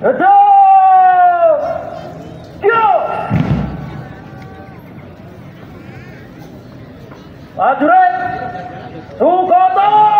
Hedap! Yo! Prajurit Sukoto!